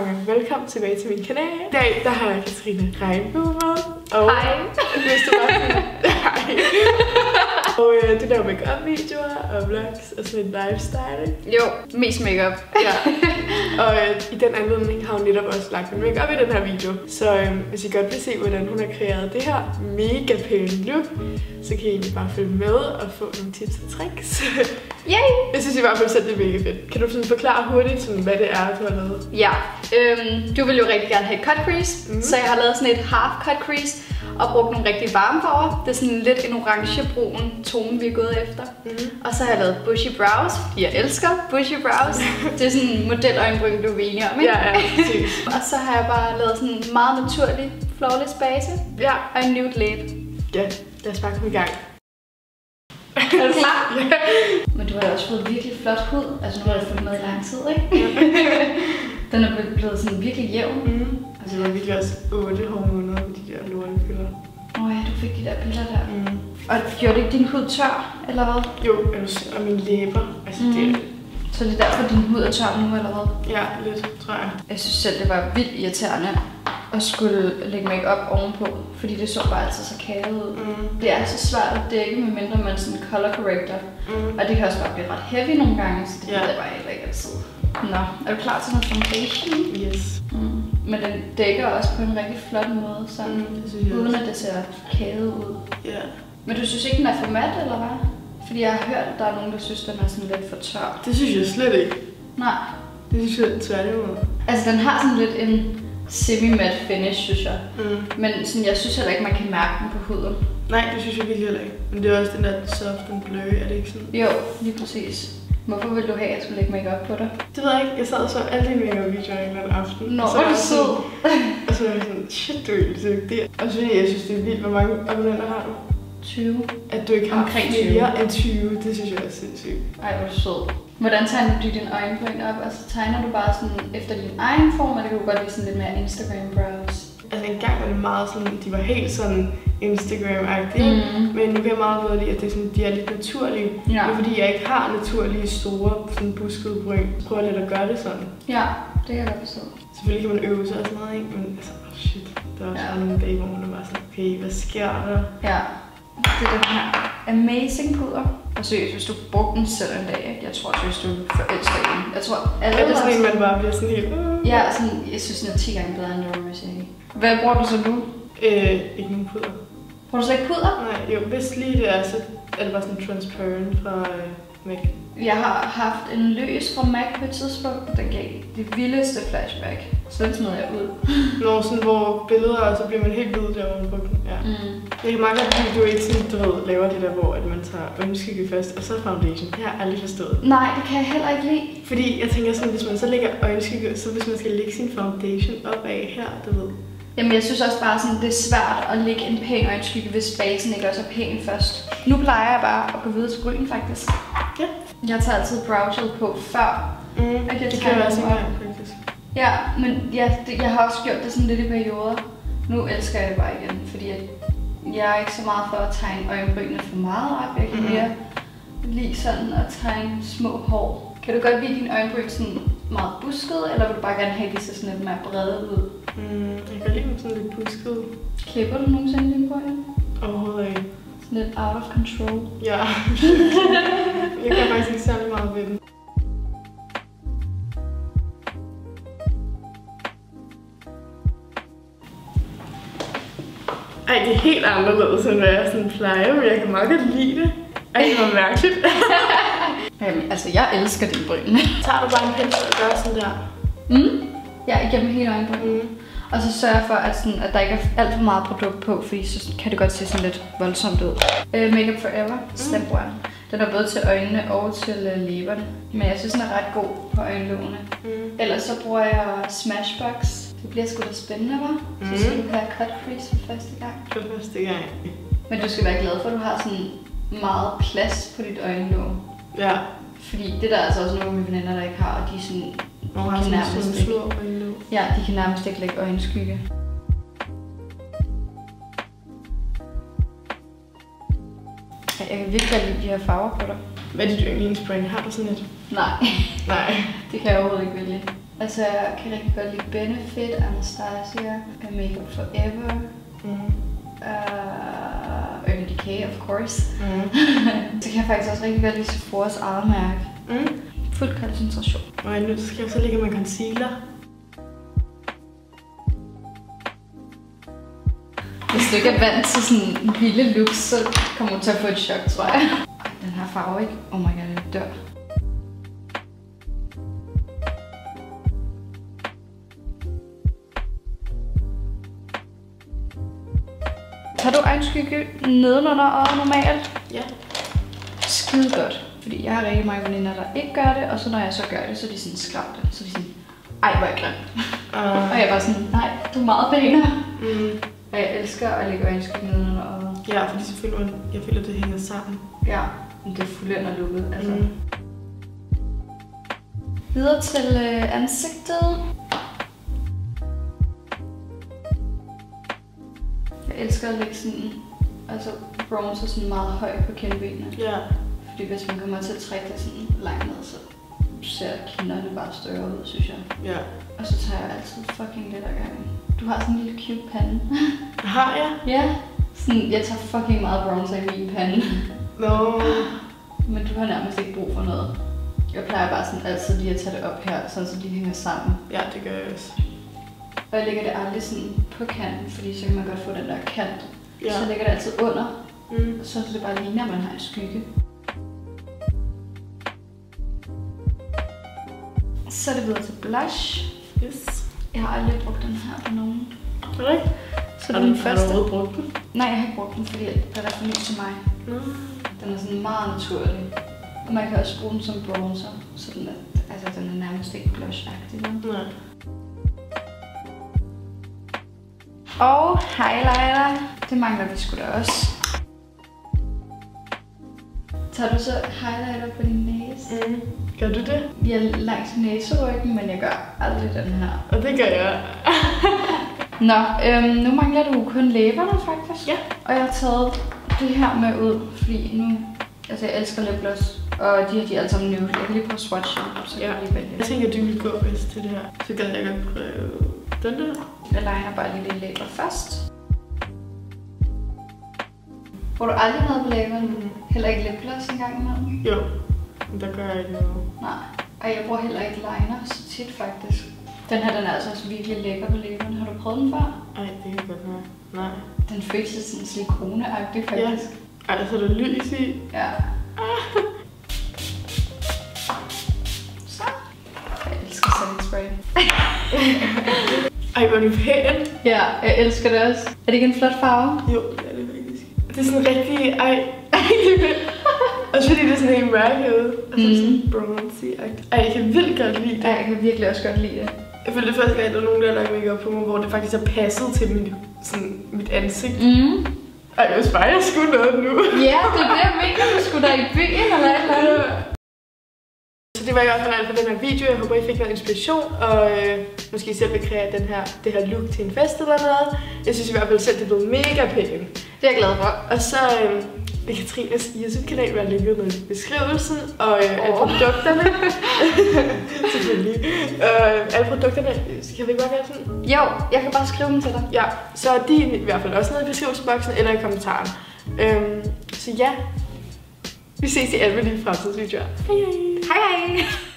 Mange gange velkommen tilbage til min kanal. I dag der har jeg Katrine Regnbue med. Og Hej. Hvis du bare. Og øh, du laver make-up videoer og vlogs og sådan en lifestyle. ikke? Jo, mest makeup. Ja. og øh, i den anledning har hun netop også lagt en make-up i den her video. Så øh, hvis I godt vil se, hvordan hun har kreeret det her mega pæne look, så kan I egentlig bare følge med og få nogle tips og tricks. Yay! jeg synes i hvert fald selv, det er mega fedt. Kan du sådan forklare hurtigt, sådan, hvad det er, du har lavet? Ja, øhm, du vil jo rigtig gerne have cut crease, mm. så jeg har lavet sådan et half cut crease og brugt nogle rigtig varme farver. Det er sådan lidt en orange-brun tone, vi er gået efter. Mhm. Og så har jeg lavet bushy brows, fordi jeg elsker bushy brows. det er sådan en modeløjenbryn, du er enige om, ikke? Ja, ja. Og så har jeg bare lavet sådan en meget naturlig flawless base Ja, og en nude læbe. ja, lad os bare komme i gang. Er du klar? Men du har da også fået virkelig flot hud. Altså nu har jeg fulgt med i lang tid, ikke? Den er blevet- sådan virkelig jævn. Mm. Altså, det var virkelig også 8 hormoner med de der lortepiller. Åh oh ja, du fik de der piller der. Mm. Og gjorde det ikke din hud tør, eller hvad? Jo, og mine læber. Altså, mm. det. Så det er derfor, din hud er tør nu, eller hvad? ja, lidt, tror jeg. Jeg synes selv, det var vildt irriterende at skulle lægge makeup ovenpå, fordi det så bare altid så kaget ud. Mm. Det er så svært at dække, medmindre man sådan color corrector. Mm. Og det kan også bare blive ret heavy nogle gange, så det Ja. ja. er bare heller ikke altid. Nå, er du klar til noget foundation? Yes. Mm. Men den dækker også på en rigtig flot måde, så Mm, det synes jeg uden at det ser kaget ud. Ja. Men du synes ikke, den er for mat, eller hvad? Fordi jeg har hørt, at der er nogen, der synes, den er sådan lidt for tør. Det synes jeg slet ikke. Nej. Det synes jeg tværtimod. Altså, den har sådan lidt en semi-matte finish, synes jeg. Mm. Men sådan, jeg synes heller ikke, man kan mærke den på huden. Nej, det synes jeg virkelig heller ikke. Men det er også den der soft and blø, er det ikke sådan? Jo, lige præcis. Hvorfor vil du have, at jeg skulle lægge makeup på dig? Det ved jeg ikke. Jeg sad og så alle dine make-up-videoer en eller anden aften. Nå, Og så hvor er du sød. Og så var jeg sådan, shit, du er egentlig dygtig. Og så jeg synes, det er vildt, hvor mange abonnenter har du? 20. At du ikke har Omkring flere end 20, det synes jeg er sindssygt. Ej, hvor er du sød. Hvordan tegner du dine øjenbryn op? Altså, tegner du bare sådan efter din egen form, eller kan du godt lide sådan lidt mere Instagram brows? Altså en gang var det meget sådan, de var helt sådan Instagram-agtige. Mm. Men nu kan jeg meget bedre lide, at det er sådan, de er lidt naturlige. Ja. Det er fordi, jeg ikke har naturlige store sådan buskede bryn. Jeg prøver lidt at gøre det sådan. Ja, det kan jeg godt forstå. Selvfølgelig kan man øve sig og sådan noget, ikke? Men altså, oh shit. Der er også Ja. nogle dage, hvor man er bare sådan, okay, hvad sker der? Ja, det er den her amazing puder. Og seriøst, hvis du brugte den selv en dag, ikke? jeg tror seriøst, du forelsker den. Jeg tror, alle Er det sådan en, har- man bare bliver sådan helt... Uh, Ja, sådan, jeg synes, den er 10 gange bedre end Laura Mercier. Hvad bruger du så nu? øh, ikke nogen puder. Bruger du slet ikke puder? Nej, jo, hvis lige det er, så er det bare sådan transparent fra øh, MAC. Jeg har haft en løs fra MAC på et tidspunkt. Den gav det vildeste flashback. Så den smed jeg ud. Når sådan, hvor billeder, og så bliver man helt hvid der, hvor man brugte den. Ja. Mm. Jeg kan meget godt lide, at du ikke sådan, du ved, laver det der, hvor at man tager øjenskygge først, og så foundation. Det har jeg aldrig forstået. Nej, det kan jeg heller ikke lide. Fordi jeg tænker sådan, hvis man så lægger øjenskygge, så hvis man skal lægge sin foundation op af her, du ved. Jamen, jeg synes også bare, sådan, det er svært at lægge en pæn øjenskygge, hvis basen ikke også er pæn først. Nu plejer jeg bare at gå videre til grøn, faktisk. Ja. Jeg tager altid brow gel på før. Mm, At jeg det gør jeg også dem en op. gang, faktisk. Ja, men ja, det, jeg har også gjort det sådan lidt i perioder. Nu elsker jeg det bare igen, fordi at jeg er ikke så meget for at tegne øjenbrynene for meget op. Jeg kan Mhm. mere lide sådan at tegne små hår. Kan du godt lide dine øjenbryn sådan meget buskede, eller vil du bare gerne have, at de ser sådan lidt mere brede ud? Mm, jeg kan lide dem sådan lidt busket. Klipper du nogensinde dine bryn? Overhovedet ikke. Sådan lidt out of control. Ja. jeg kan faktisk ikke særlig meget ved dem. Ej, det er helt anderledes, end hvad jeg sådan plejer, men jeg kan meget godt lide det. Ej, det var mærkeligt. Jamen, altså, jeg elsker dine bryn. Tager du bare en pensel og gør sådan der? mm? Ja, igennem hele øjenbryn. Mm. Og så sørger jeg for, at, sådan, at der ikke er alt for meget produkt på, fordi så kan det godt se sådan lidt voldsomt ud. Uh, Makeup Forever, Step 1. Den er både til øjnene og til uh, læberne. Men jeg synes, den er ret god på øjenlågene. Mm. Ellers så bruger jeg Smashbox Det bliver sgu da spændende, hva'? Så Mhm. skal du have cut crease for første gang. For første gang. Men du skal være glad for, at du har sådan meget plads på dit øjenlåg. Ja. Fordi det der er altså også nogle af mine veninder, der ikke har, og de er sådan, Og har kan sådan nærmest sådan ikke. Ja, de kan nærmest ikke lægge øjenskygge. Jeg kan virkelig lide de her farver på dig. Hvad er dit yndlingsbrand? Har du sådan et? Nej, Nej. det kan jeg overhovedet ikke vælge. Altså, jeg kan rigtig godt lide Benefit, Anastasia, Makeup Forever, Mm. uh, Urban Decay, of course. Mm. Så kan jeg faktisk også rigtig godt lide Sephoras eget mærke. Mm. Fuld koncentration. Og nu skal jeg så lægge med concealer. Hvis du ikke er vant til sådan en vilde look, så kommer du til at få et chok, tror jeg. Den her farve, ikke? Oh my god, jeg dør. Har du øjenskygge nedenunder øjet normalt? Ja. Skide godt. Fordi jeg har rigtig mange veninder, der ikke gør det, og så når jeg så gør det, så er de sådan skræmte. Så er de sådan, ej, hvor er jeg grim. Uh, Og jeg var sådan, nej, du er meget pænere. mm. Og jeg elsker at lægge øjenskygge nedenunder øjet. Ja, fordi så føler man, jeg føler, det hænger sammen. Ja, men det fuldender lukket, altså. Mm. Mm. Videre til øh, ansigtet. Jeg elsker at lægge sådan, altså bronzer sådan meget højt på kindbenene. Ja. Fordi hvis man kommer til at trække det sådan langt ned, så ser kinderne bare større ud, synes jeg. Ja. Og så tager jeg altid fucking lidt ad gangen. Du har sådan en lille cute pande. Har jeg? ja. Sådan, jeg tager fucking meget bronzer i min pande. Nå. Men du har nærmest ikke brug for noget. Jeg plejer bare sådan altid lige at tage det op her, sådan så de hænger sammen. Ja, det gør jeg også. Og jeg lægger det aldrig sådan på kanten, fordi så kan man godt få den der kant. Ja. Så jeg lægger det altid under, Mm. så det bare ligner, at man har en skygge. Så er det videre til blush. Yes. Jeg har aldrig brugt den her på nogen. Ikke? Så det er den har du første. brugt den? Nej, jeg har ikke brugt den, fordi den er for ny til mig. Nå. Den er sådan meget naturlig. Og man kan også bruge den som bronzer, så den er, altså, den er nærmest ikke blush-agtig. Nej. Og highlighter. Det mangler vi sgu da også. Tager du så highlighter på din næse? Mm. Gør du det? Jeg er langs næseryggen, men jeg gør aldrig den her. Og det gør jeg. Nå, øhm, nu mangler du kun læberne faktisk. Ja. Og jeg har taget det her med ud, fordi nu... Altså, jeg elsker lipgloss. Og de her, de er alle sammen nude. Jeg kan lige prøve swatchen, så jeg Ja. kan lige vælge. Jeg tænker, du vil gå bedst til det her. Så gad jeg godt prøve den der. Jeg liner bare lige lidt læber først. Får du aldrig noget på læberne? Mm. Heller ikke lipgloss engang imellem? Jo. Men der gør jeg ikke noget. Nej. Og jeg bruger heller ikke liner så tit faktisk. Den her, den er altså også virkelig lækker på læberne. Har du prøvet den før? Ej, det kan godt være. Nej. Den føles lidt sådan silikoneagtig faktisk. Ej, så er der lys i. Ja. Så. Jeg elsker spray. Ej, hvor er du pæn. Ja, jeg elsker det også. Er det ikke en flot farve? Jo, det er det faktisk. Det er sådan rigtig... Ej, ej, det er. Også fordi det er sådan helt herude. Og så Mhm. sådan bronzy. Ej, jeg kan vildt godt lide det. Ja, jeg kan virkelig også godt lide det. Jeg følte første gang, at der var nogen, der lavede make på mig, hvor det faktisk er passet til mit, sådan, mit ansigt. Mm. Ej, jeg hvis bare jeg skulle noget nu. Ja, det er det, jeg mener. Du skulle da i byen eller et eller andet. Så det var i hvert fald alt for den her video. Jeg håber, I fik noget inspiration, og øh, måske selv vil kreere den her, det her look til en fest eller noget. Jeg synes i hvert fald selv, det blevet mega pænt. Det er jeg glad for. Og så øh, Katrines YouTube-kanal være linket ned i beskrivelsen, og øh, alle produkterne. Selvfølgelig. Øh, alle produkterne, kan vi ikke bare være sådan? Jo, jeg kan bare skrive dem til dig. Ja, så er de i hvert fald også nede i beskrivelsesboksen eller i kommentaren. Øhm, så ja, vi ses i alle de fremtidsvideoer. Hej hej! Hej hej!